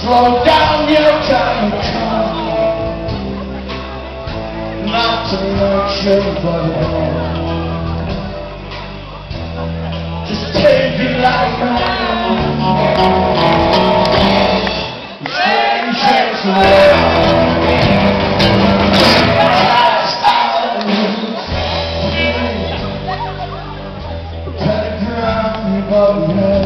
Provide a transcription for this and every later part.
Slow down your time come. Not to let you but Just take it like Strange Pentagram above your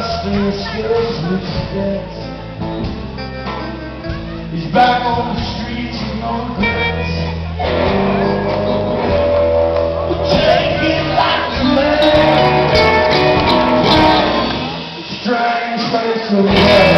Fast and scarcely forgets He's back on the streets with no regrets man Strange face of